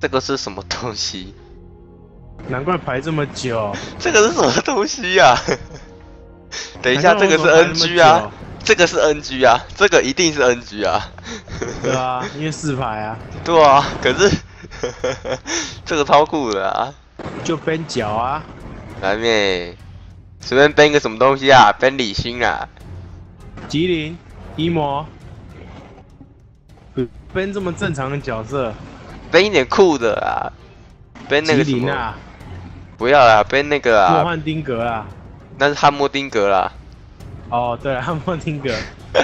这个是什么东西？难怪排这么久。这个是什么东西呀？等一下，这个是 NG 啊，这个是 NG 啊，这个一定是 NG 啊。对啊，因为四排啊。对啊，可是 这个超酷的啊。就编脚啊。来面，随便编个什么东西啊？编李欣啊。吉林，一模。编这么正常的角色。编一点酷的啊。背那个什么？不要啦，背那个啊。莫幻丁格啊。那是汉莫丁格啦。哦，对，汉莫丁格。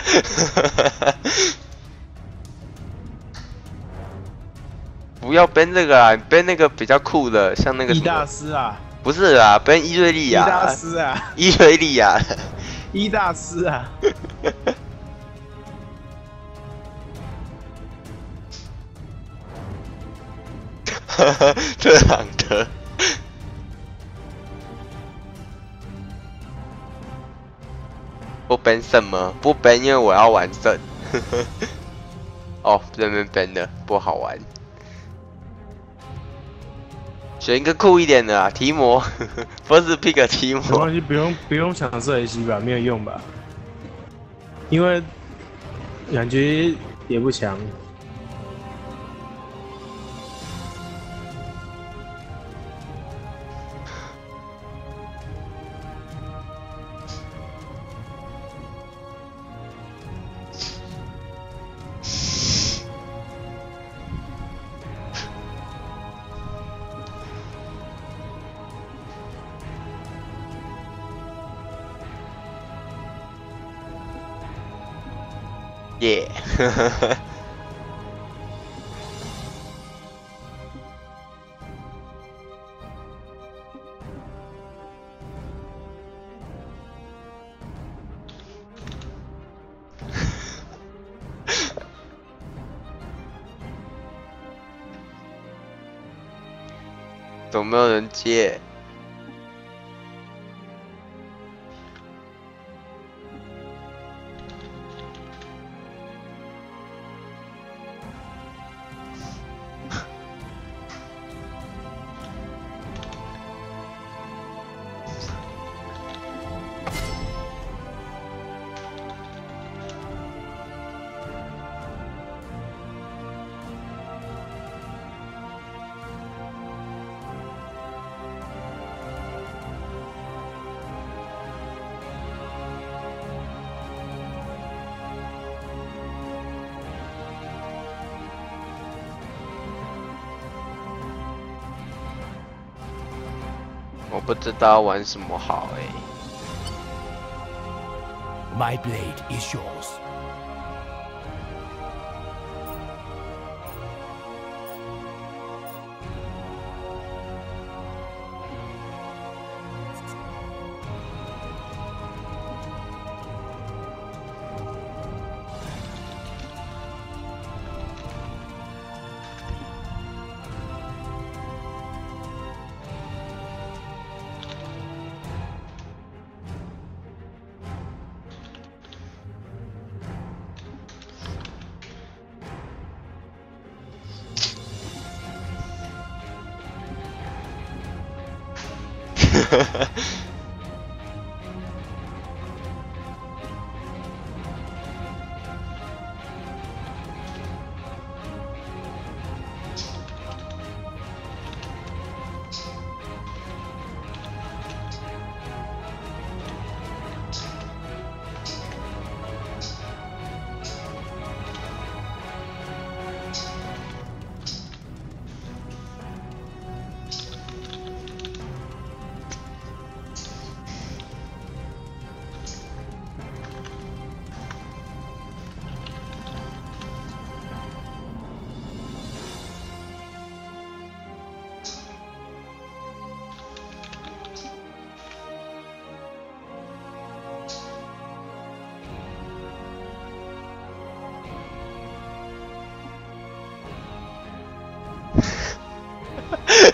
不要背这个啊，背那个比较酷的，像那个。伊大师啊。不是啊，背伊瑞利亚。伊大师啊。伊瑞利亚。伊大师啊。特朗特。不奔什么？不奔，因为我要完胜。哦，这边奔的不好玩。选一个酷一点的啊，提摩，不是 pick 提摩。没关系，不用不用抢射 A C 吧，没有用吧？因为感觉也不强。耶，呵呵呵。有没有人接？我不知道玩什么好哎。My blade is yours.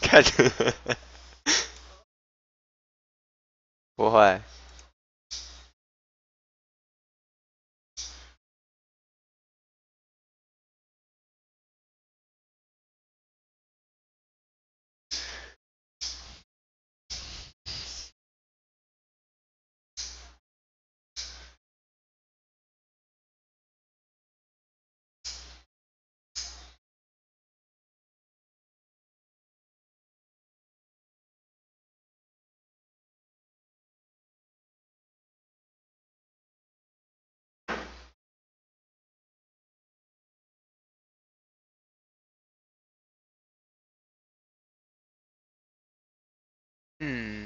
看，嗯。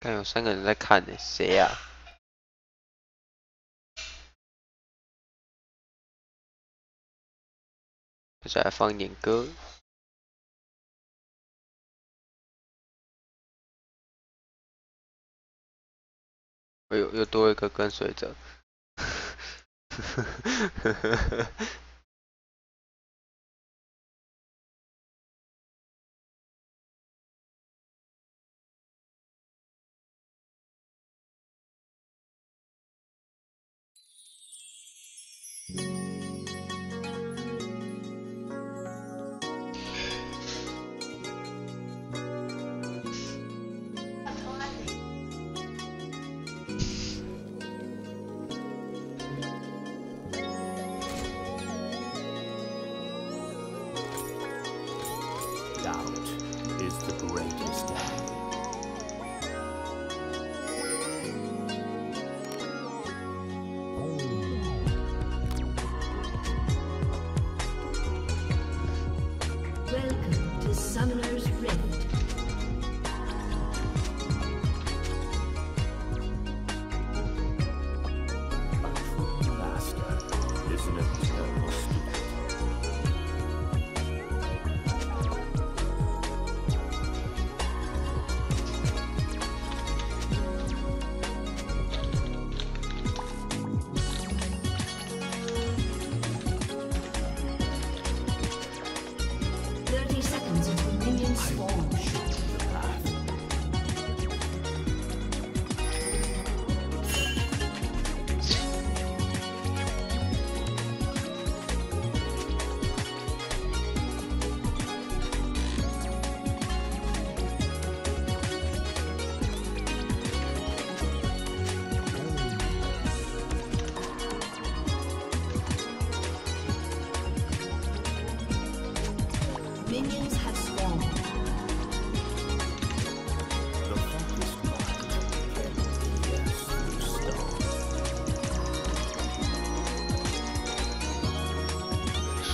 看有三个人在看呢，谁呀？再放点歌。哎呦，又多一个跟随者。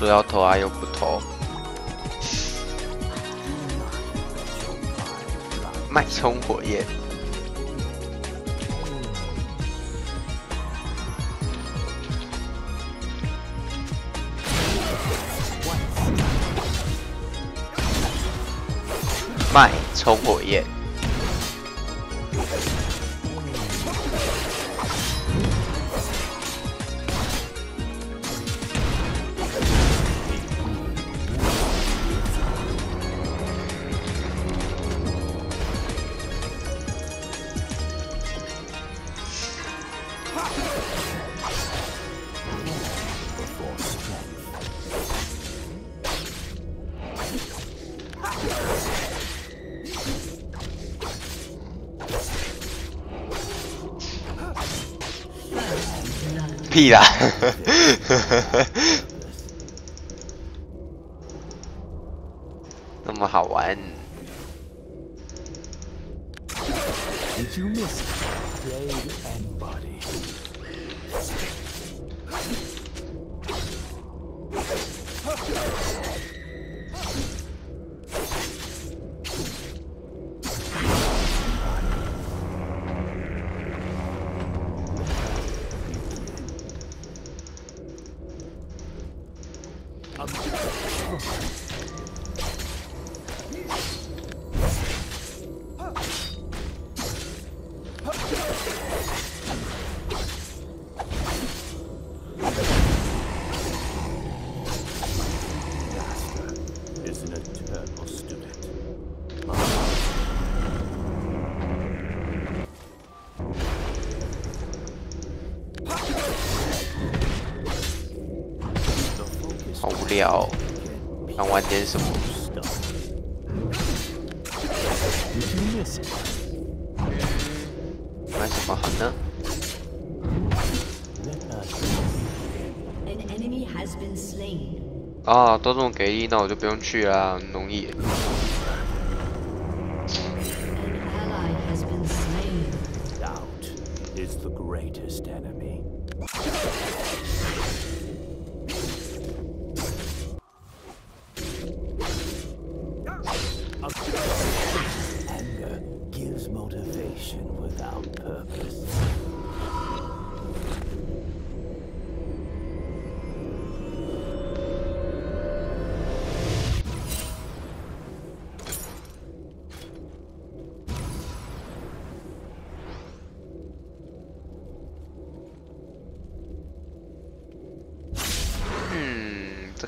说要投啊又不投，脉冲火焰，脉冲火焰。屁啦。哦，想玩点什么？玩什么好呢？哦，都这么给力，那我就不用去啦，容易。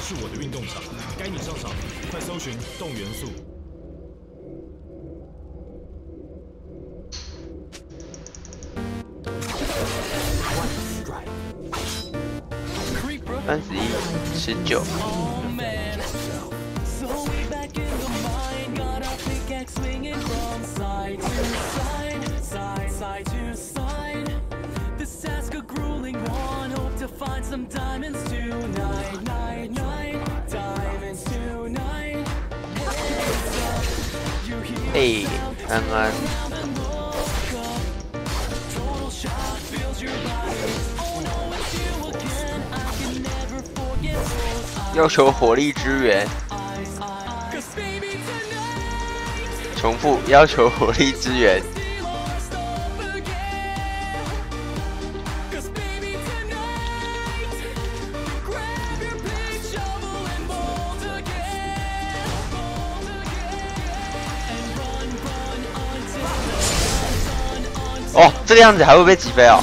是我的运动场该你上场快搜寻动元素。三十一十九。i'm 看。要求火力支援，重复要求火力支援哦这个样子还会被击飞啊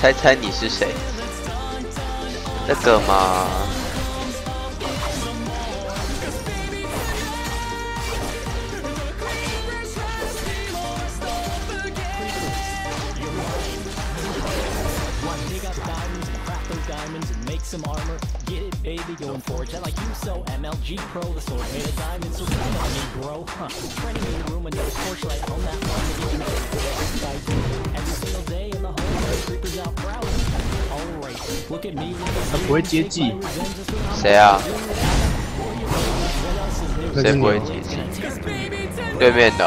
猜猜你是谁？那个嘛，他不会接技，谁啊？谁不会接技？对面的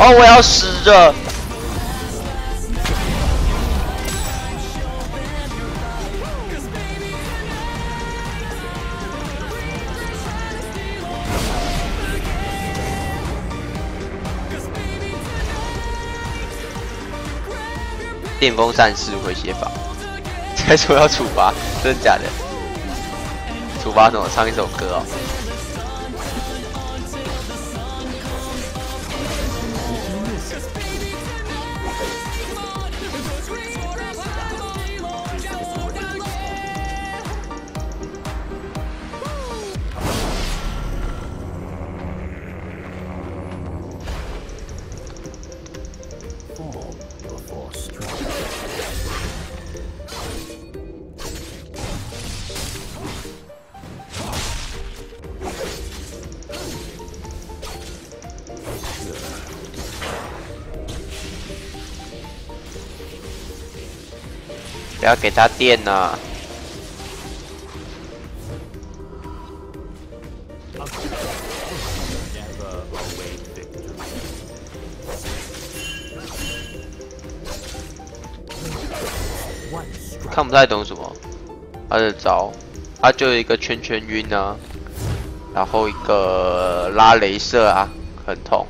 哦，我要死着。电风扇式回血法，再说要处罚，真的假的？处罚什么？唱一首歌哦。要给他电呐、Never await victory. One strike. 看不太懂什么，他的招，他就一个圈圈晕啊，然后一个拉镭射啊，很痛，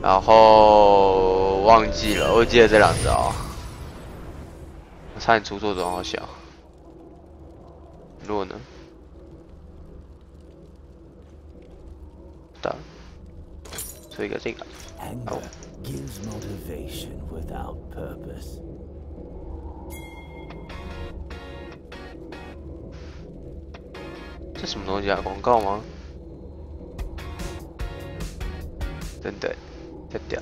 然后忘记了，我记得这两招，差点出错装好小，弱呢？的，出一个这个，Anger gives motivation without purpose. 这什么东西啊？广告吗？真的，太屌！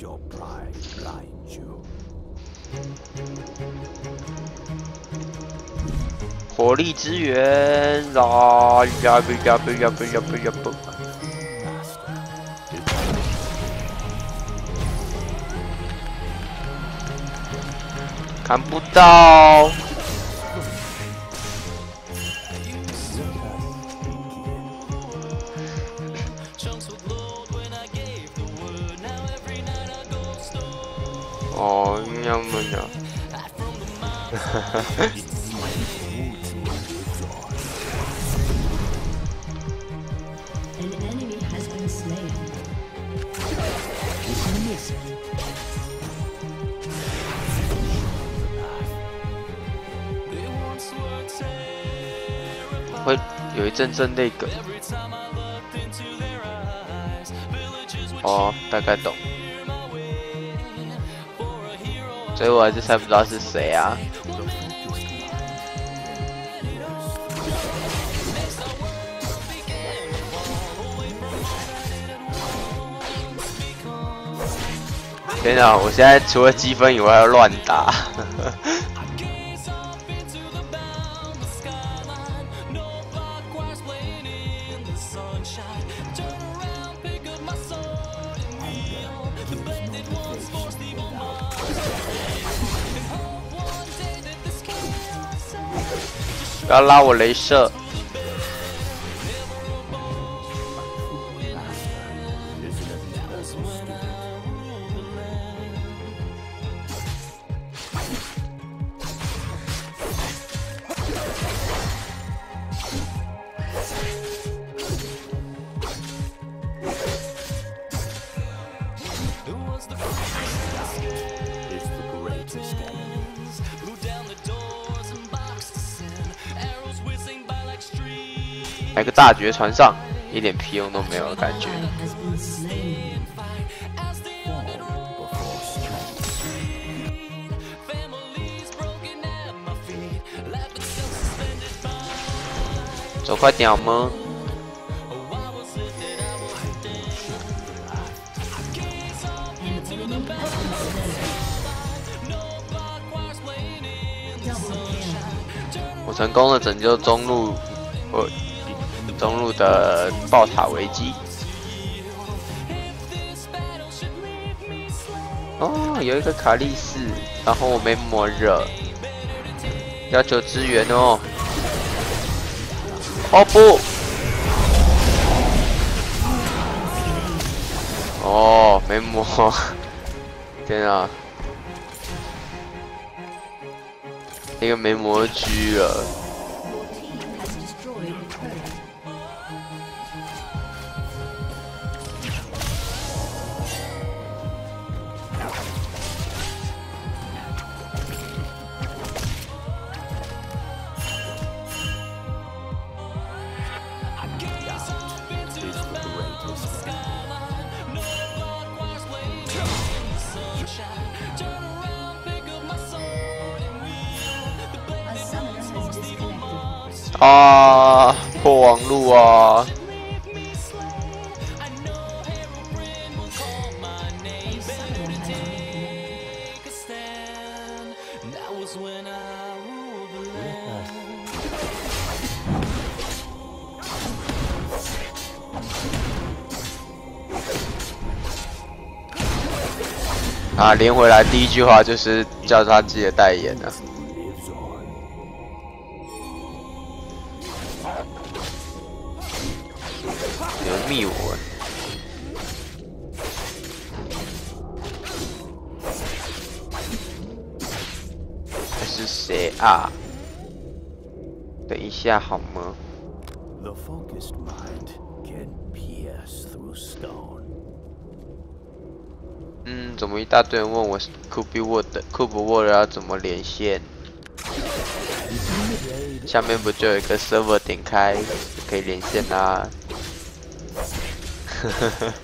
your pride like you. 火力支援啊呀不呀不呀不呀不呀不看不到真正那个。哦，大概懂。所以我还是猜不到是谁啊。天啊！我现在除了积分以外要乱打。不要拉我镭射。大绝船上一点屁用都没有的感觉。走快点好吗？我成功的拯救中路。中路的爆塔危机。哦，有一个卡利斯，然后我没魔热，要求支援哦。哦不！哦，没魔，天啊！那个没魔狙了。啊，破网路啊。啊，连回来第一句话就是叫他自己的代言啊。下好吗.嗯，怎么一大堆人问我库比沃的库布沃的要怎么连线？下面不就有一个 server 点开就可以连线啦、呵呵呵。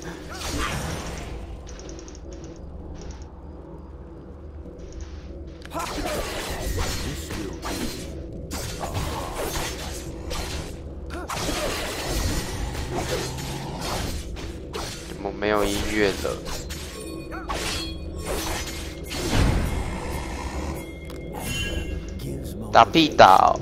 打屁岛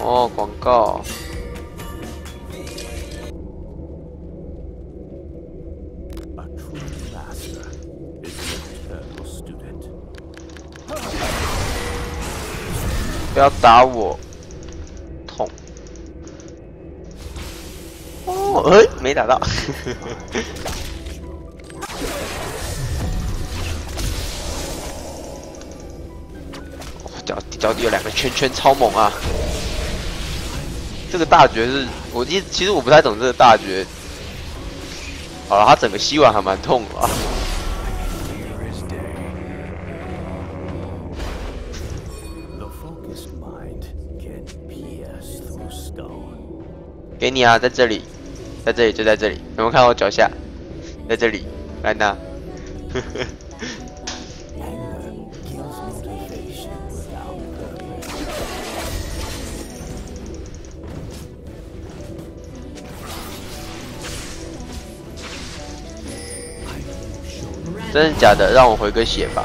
哦，广告。不要打我，痛。哦，哎，没打到。脚脚底有两个圈圈，超猛啊！这个大绝是我一其实我不太懂这个大绝。好了，他整个吸完还蛮痛的啊。给你啊，在这里，在这里就在这里，有没有看到我脚下？在这里，来拿。Anger 真的假的？让我回个血吧。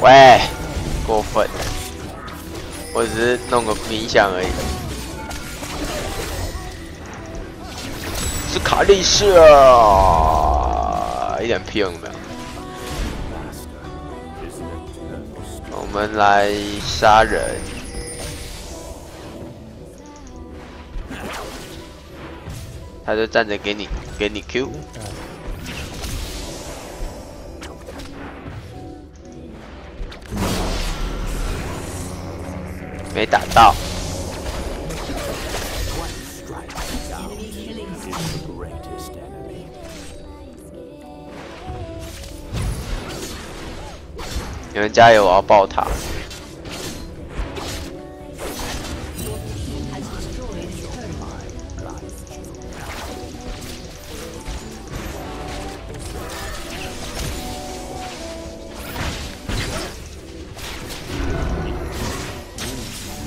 喂，过分！我只是弄个冥想而已。是卡利斯啊，一点屁用都没有。我们来杀人。他就站着给你给你 q 没打到。你们加油，我要爆塔。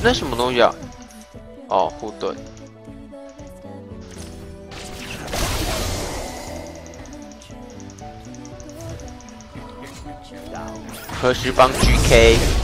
那什么东西啊？哦，护盾。何时帮 GK？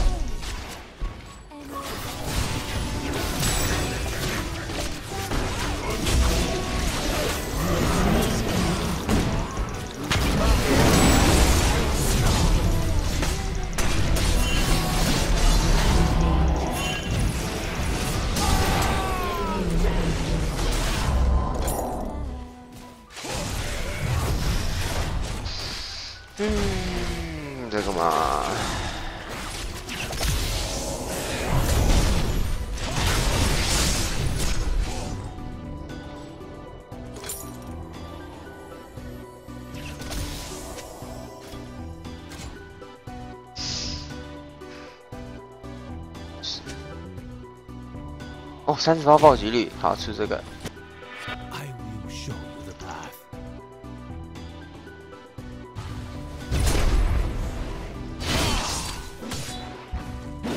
三十八暴击率，好吃这个。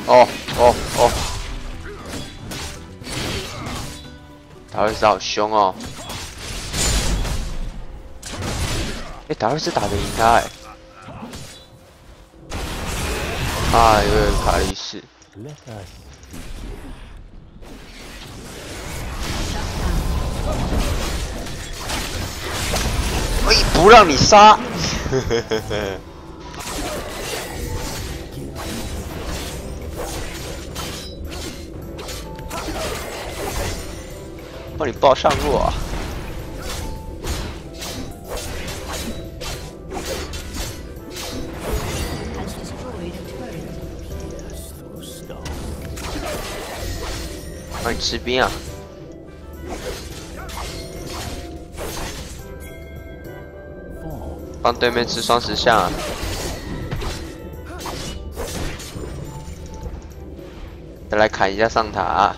哦哦哦！达瑞斯好凶哦！哎，达瑞斯打得赢他哎！啊，有点卡利斯，不让你杀。帮你报上路啊。帮你吃兵啊。帮对面吃双石像，再来砍一下上塔。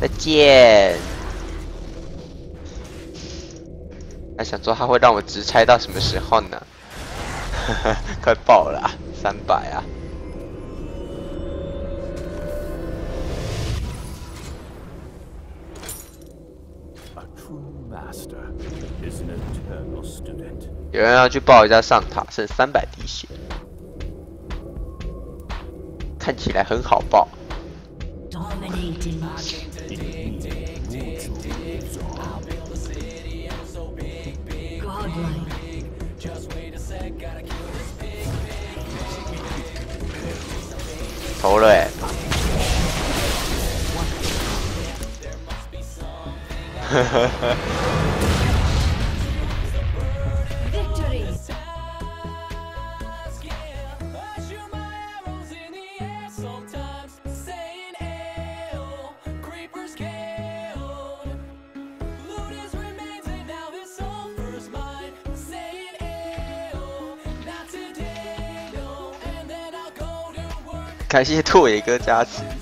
再见。想说他会让我直拆到什么时候呢？快爆了、啊，三百啊.有人要去报一下上塔，剩三百滴血，看起来很好报。投了。呵呵呵。感谢拓野哥加持。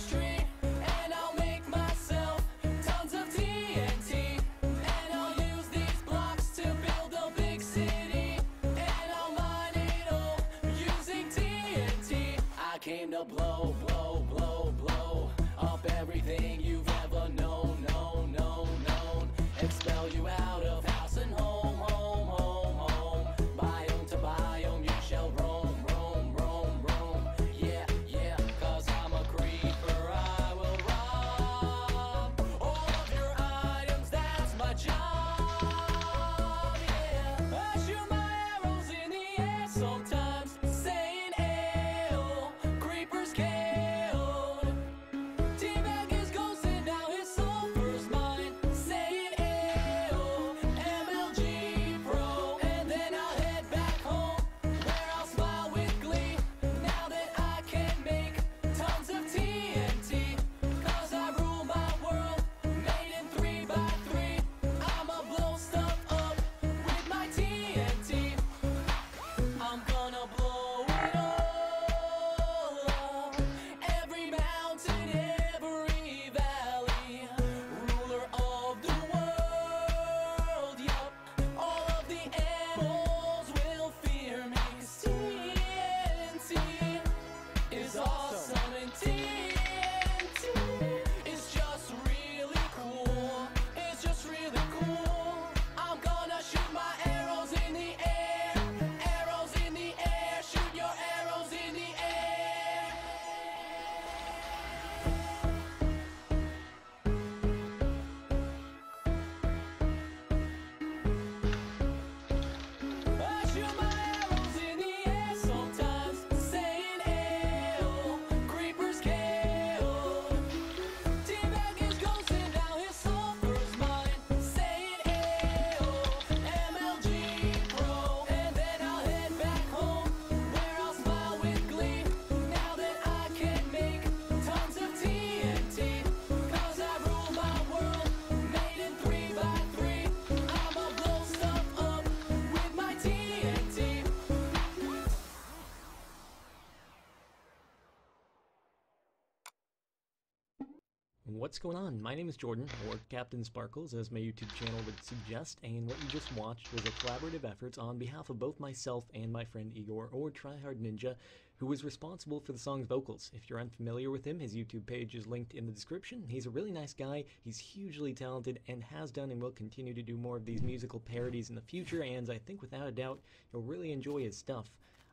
What's going on? My name is Jordan, or Captain Sparkles, as my YouTube channel would suggest, and what you just watched was a collaborative effort on behalf of both myself and my friend Igor, or Tryhard Ninja, who was responsible for the song's vocals. If you're unfamiliar with him, his YouTube page is linked in the description. He's a really nice guy, he's hugely talented, and has done and will continue to do more of these musical parodies in the future, and I think without a doubt, you'll really enjoy his stuff.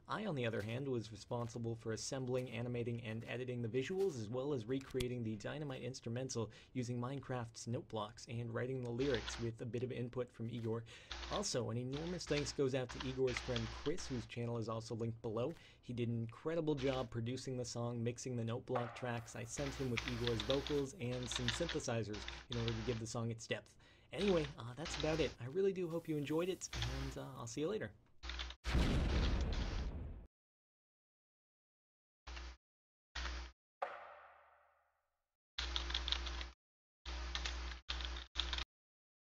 I, on the other hand, was responsible for assembling, animating, and editing the visuals, as well as recreating the Dynamite instrumental using Minecraft's note blocks and writing the lyrics with a bit of input from Igor. Also, an enormous thanks goes out to Igor's friend Chris, whose channel is also linked below. He did an incredible job producing the song, mixing the note block tracks. I sent him with Igor's vocals and some synthesizers in order to give the song its depth. Anyway, uh, that's about it. I really do hope you enjoyed it, and uh, I'll see you later.